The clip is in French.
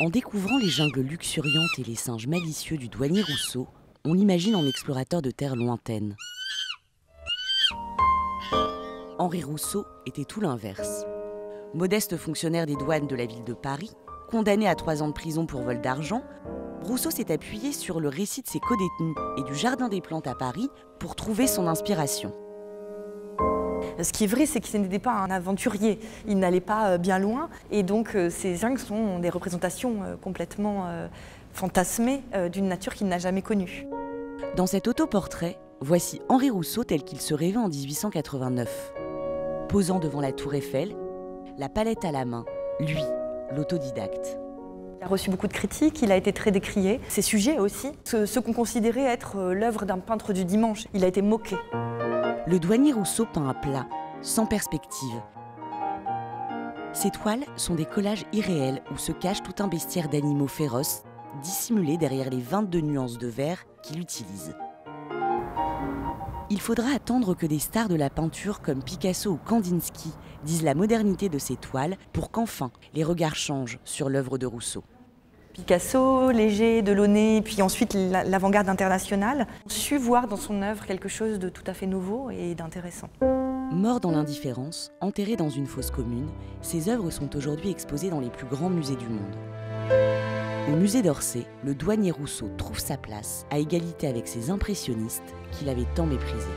En découvrant les jungles luxuriantes et les singes malicieux du douanier Rousseau, on l'imagine en explorateur de terres lointaines. Henri Rousseau était tout l'inverse. Modeste fonctionnaire des douanes de la ville de Paris, condamné à trois ans de prison pour vol d'argent, Rousseau s'est appuyé sur le récit de ses codétenus et du Jardin des Plantes à Paris pour trouver son inspiration. Ce qui est vrai, c'est qu'il n'était pas un aventurier. Il n'allait pas euh, bien loin. Et donc, euh, ces jungles sont des représentations euh, complètement fantasmées d'une nature qu'il n'a jamais connue. Dans cet autoportrait, voici Henri Rousseau tel qu'il se rêvait en 1889. Posant devant la tour Eiffel, la palette à la main, lui, l'autodidacte. Il a reçu beaucoup de critiques, il a été très décrié. Ses sujets aussi, ce, qu'on considérait être l'œuvre d'un peintre du dimanche, il a été moqué. Le douanier Rousseau peint à plat, sans perspective. Ces toiles sont des collages irréels où se cache tout un bestiaire d'animaux féroces, dissimulés derrière les 22 nuances de vert qu'il utilise. Il faudra attendre que des stars de la peinture comme Picasso ou Kandinsky disent la modernité de ces toiles pour qu'enfin les regards changent sur l'œuvre de Rousseau. Picasso, Léger, Delaunay, puis ensuite l'avant-garde internationale, ont su voir dans son œuvre quelque chose de tout à fait nouveau et d'intéressant. Mort dans l'indifférence, enterré dans une fosse commune, ses œuvres sont aujourd'hui exposées dans les plus grands musées du monde. Au musée d'Orsay, le douanier Rousseau trouve sa place à égalité avec ses impressionnistes qu'il avait tant méprisés.